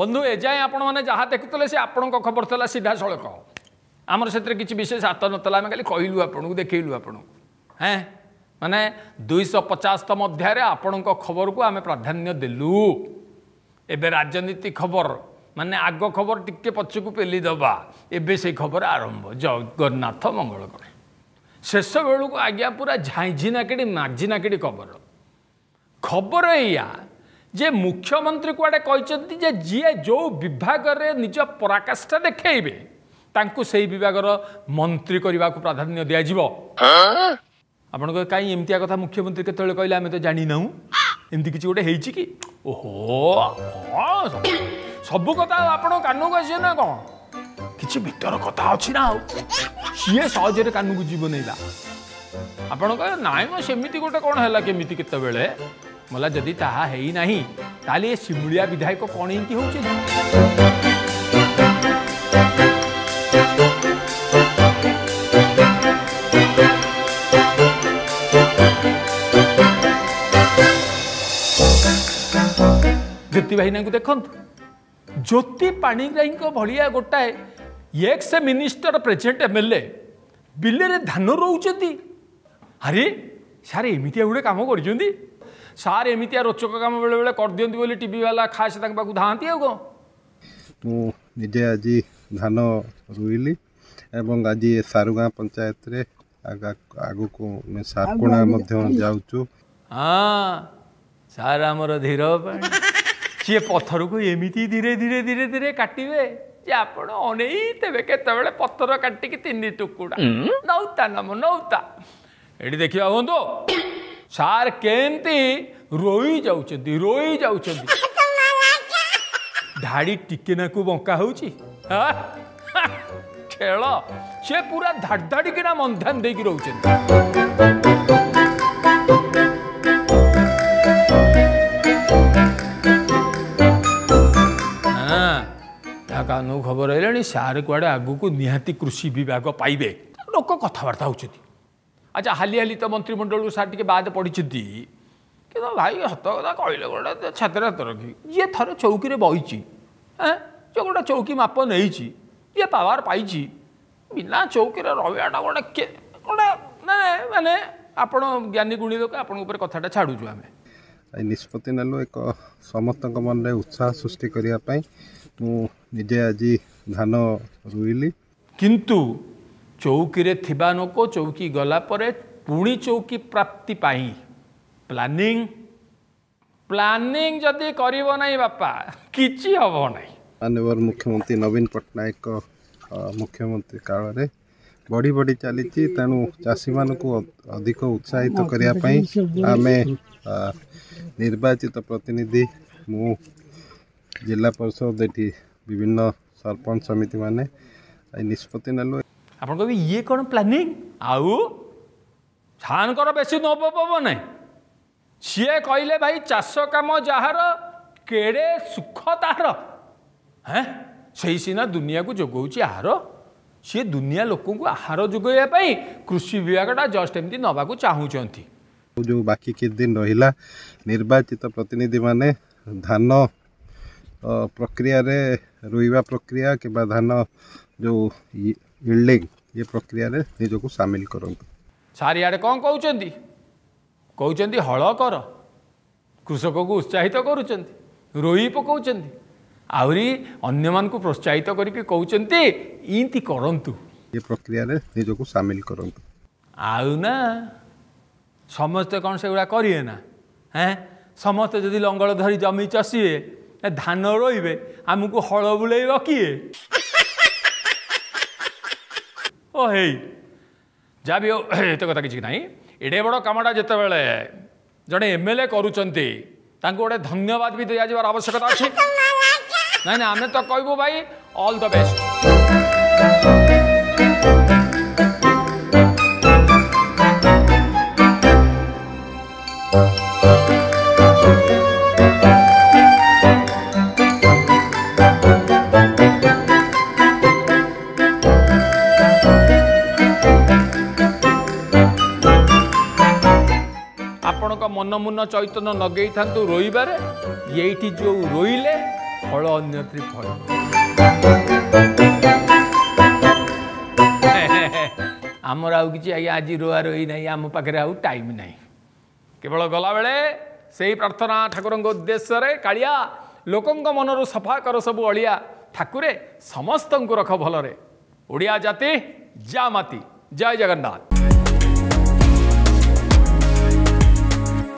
ବନ୍ଧୁ ଏଯାଏଁ ଆପଣମାନେ ଯାହା ଦେଖୁଥିଲେ ସେ ଆପଣଙ୍କ ଖବର ଥିଲା ସିଧାସଳଖ ଆମର ସେଥିରେ କିଛି ବିଶେଷ ହାତ ନଥିଲା ଆମେ ଖାଲି କହିଲୁ ଆପଣଙ୍କୁ ଦେଖେଇଲୁ ଆପଣଙ୍କୁ ହେଁ ମାନେ ଦୁଇଶହ ପଚାଶତମ ଅଧ୍ୟାୟରେ ଆପଣଙ୍କ ଖବରକୁ ଆମେ ପ୍ରାଧାନ୍ୟ ଦେଲୁ ଏବେ ରାଜନୀତି ଖବର ମାନେ ଆଗ ଖବର ଟିକେ ପଛକୁ ପେଲି ଦେବା ଏବେ ସେଇ ଖବର ଆରମ୍ଭ ଜଗନ୍ନାଥ ମଙ୍ଗଳକର ଶେଷ ବେଳକୁ ଆଜ୍ଞା ପୁରା ଝାଇଝି ନାକିଡ଼ି ମାଝି ନାକିଡ଼ି ଖବର ଖବର ଏଇଆ যে মুখ্যমন্ত্রী কুয়াড়ে কিন্তু যে যি যে বিভাগের নিজ পরাকাষ্ঠা দেখেইবে তাঁকু সেই বিভাগের মন্ত্রী করা প্রাধান্য দিয়া আপনার কাই এমতিয়া কথা মুখ্যমন্ত্রী কেতবে কে আমি তো জানি না এমতি কিছু গোটে হয়েছি কি ওহো সব কথা আপনার কানুক আসে না কম কিছু ভিতর কথা অছি না সিয়ে সহজে কানুক জীবনেইলা আপনার না সেমিতি গোটে কোণ হল কেমিতি কেতবে मला जदी ताहा है ही ये शिमुलिया विधायक कौन इनकी हो ज्योति भाई ना देख ज्योति पाणीग्राही भाया गोटाए ex minister present M L A बिले धान रोच अरे सारे एमती गोटे काम करती ସାର୍ ଏମିତିଆ ରୋଚକ କାମ ବେଳେବେଳେ କରିଦିଅନ୍ତି ବୋଲି ଟିଭି ବାଲା ଖାସ୍ ତାଙ୍କ ପାଖକୁ ଧାଆନ୍ତି ଆଉ କ'ଣ ମୁଁ ନିଜେ ଆଜି ଧାନ ରୋଇଲି ଏବଂ ଆଜି ସାରୁଗାଁ ପଞ୍ଚାୟତରେ ଆଗକୁ ସାରକୋଣା ମଧ୍ୟ ଯାଉଛୁ ହଁ ସାର୍ ଆମର ଧୀର ପାଣି ସିଏ ପଥରକୁ ଏମିତି ଧୀରେ ଧୀରେ ଧୀରେ ଧୀରେ କାଟିବେ ଯେ ଆପଣ ଅନେଇ ତେବେ କେତେବେଳେ ପଥର କାଟିକି ତିନି ଟୁକୁଡ଼ା ନଉତା ନମ ନଉତା ଏଠି ଦେଖିବା ହୁଅନ୍ତୁ ସାର୍ କେମିତି ରୋଇ ଯାଉଛନ୍ତି ରୋଇ ଯାଉଛନ୍ତି ଧାଡ଼ି ଟିକେନାକୁ ବଙ୍କା ହେଉଛି ଖେଳ ସେ ପୁରା ଧାଡ଼ି ଧାଡ଼ିକିନା ମନ୍ଧାନ ଦେଇକି ରହୁଛନ୍ତି କାନକୁ ଖବର ହେଲାଣି ସାର୍ କୁଆଡ଼େ ଆଗକୁ ନିହାତି କୃଷି ବିଭାଗ ପାଇବେ ଲୋକ କଥାବାର୍ତ୍ତା ହେଉଛନ୍ତି ଆଚ୍ଛା ହାଲି ହାଲି ତ ମନ୍ତ୍ରିମଣ୍ଡଳକୁ ସାର୍ ଟିକେ ବାଦ ପଡ଼ିଛନ୍ତି କିନ୍ତୁ ଭାଇ ସତ କଥା କହିଲେ ଗୋଟେ ଛାତରେ ହାତ ରଖି ଯିଏ ଥରେ ଚୌକିରେ ବହିଛି ଏଁ ଯେ ଗୋଟେ ଚୌକି ମାପ ନେଇଛି ଯିଏ ପାୱାର ପାଇଛି ବିନା ଚୌକିରେ ରହିବାଟା ଗୋଟେ ଗୋଟେ ମାନେ ମାନେ ଆପଣ ଜ୍ଞାନୀ ଗୁଣୀ ଲୋକ ଆପଣଙ୍କ ଉପରେ କଥାଟା ଛାଡ଼ୁଛୁ ଆମେ ଏ ନିଷ୍ପତ୍ତି ନେଲୁ ଏକ ସମସ୍ତଙ୍କ ମନରେ ଉତ୍ସାହ ସୃଷ୍ଟି କରିବା ପାଇଁ ମୁଁ ନିଜେ ଆଜି ଧାନ ରୁଇଲି କିନ୍ତୁ चौकी लोक चौकी गला पुणी चौकी प्राप्ति पाई प्लानिंग प्लानिंग जदि करना बापा किसी हम ना मानवर मुख्यमंत्री नवीन पट्टनायक मुख्यमंत्री काल में बढ़ी बढ़ी चली तेणु चाषी मान अधिक उत्साहित तो करने आम निर्वाचित तो प्रतिनिधि मु जिला परिषद विभिन्न सरपंच समिति मैंने निष्पत्ति नलु ଆପଣ କହିବେ ଇଏ କ'ଣ ପ୍ଲାନିଂ ଆଉ ସାର୍ଙ୍କର ବେଶୀ ନବପବ ନାହିଁ ସିଏ କହିଲେ ଭାଇ ଚାଷ କାମ ଯାହାର କେଡ଼େ ସୁଖ ତାହାର ହେଁ ସେଇ ସିନା ଦୁନିଆକୁ ଯୋଗାଉଛି ଆହାର ସିଏ ଦୁନିଆ ଲୋକଙ୍କୁ ଆହାର ଯୋଗାଇବା ପାଇଁ କୃଷି ବିଭାଗଟା ଜଷ୍ଟ ଏମିତି ନେବାକୁ ଚାହୁଁଛନ୍ତି ଯେଉଁ ବାକି କିଛି ଦିନ ରହିଲା ନିର୍ବାଚିତ ପ୍ରତିନିଧିମାନେ ଧାନ ପ୍ରକ୍ରିୟାରେ ରୋଇବା ପ୍ରକ୍ରିୟା କିମ୍ବା ଧାନ ଯେଉଁ ଇଲ୍ଡିଂ ଏ ପ୍ରକ୍ରିୟାରେ ନିଜକୁ ସାମିଲ କରନ୍ତୁ ଚାରିଆଡ଼େ କ'ଣ କହୁଛନ୍ତି କହୁଛନ୍ତି ହଳ କର କୃଷକକୁ ଉତ୍ସାହିତ କରୁଛନ୍ତି ରୋଇ ପକାଉଛନ୍ତି ଆହୁରି ଅନ୍ୟମାନଙ୍କୁ ପ୍ରୋତ୍ସାହିତ କରିକି କହୁଛନ୍ତି ଇନ୍ତି କରନ୍ତୁ ଏ ପ୍ରକ୍ରିୟାରେ ନିଜକୁ ସାମିଲ କରନ୍ତୁ ଆଉ ନା ସମସ୍ତେ କ'ଣ ସେଗୁଡ଼ା କରିବେ ନା ହେଁ ସମସ୍ତେ ଯଦି ଲଙ୍ଗଳ ଧରି ଜମି ଚଷିବେ ଧାନ ରୋଇବେ ଆମକୁ ହଳ ବୁଲେଇବ କିଏ ଓ ହେଇ ଯାହା ବି ହଉ ଏତେ କଥା କିଛି ନାହିଁ ଏଡ଼େ ବଡ଼ କାମଟା ଯେତେବେଳେ ଜଣେ ଏମ୍ ଏଲ୍ ଏ କରୁଛନ୍ତି ତାଙ୍କୁ ଗୋଟେ ଧନ୍ୟବାଦ ବି ଦିଆଯିବାର ଆବଶ୍ୟକତା ଅଛି ନାଇଁ ନାଇଁ ଆମେ ତ କହିବୁ ଭାଇ ଅଲ୍ ଦ ବେଷ୍ଟ ଅନ୍ନମୂର୍ଣ୍ଣ ଚୈତନ ଲଗେଇଥାନ୍ତୁ ରୋଇବାରେ ଏଇଠି ଯେଉଁ ରୋଇଲେ ଫଳ ଅନ୍ୟତ୍ରି ଫଳ ଆମର ଆଉ କିଛି ଆଜ୍ଞା ଆଜି ରୋଆ ରୋଇ ନାହିଁ ଆମ ପାଖରେ ଆଉ ଟାଇମ୍ ନାହିଁ କେବଳ ଗଲାବେଳେ ସେଇ ପ୍ରାର୍ଥନା ଠାକୁରଙ୍କ ଉଦ୍ଦେଶ୍ୟରେ କାଳିଆ ଲୋକଙ୍କ ମନରୁ ସଫା କର ସବୁ ଅଳିଆ ଠାକୁରେ ସମସ୍ତଙ୍କୁ ରଖ ଭଲରେ ଓଡ଼ିଆ ଜାତି ଜା ମାତି ଜୟ ଜଗନ୍ନାଥ